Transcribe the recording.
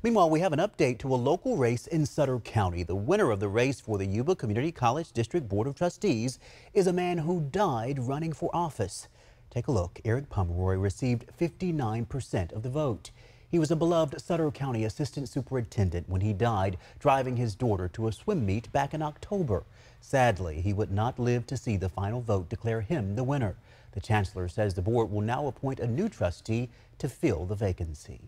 Meanwhile, we have an update to a local race in Sutter County. The winner of the race for the Yuba Community College District Board of Trustees is a man who died running for office. Take a look. Eric Pomeroy received 59% of the vote. He was a beloved Sutter County Assistant Superintendent when he died driving his daughter to a swim meet back in October. Sadly, he would not live to see the final vote declare him the winner. The chancellor says the board will now appoint a new trustee to fill the vacancy.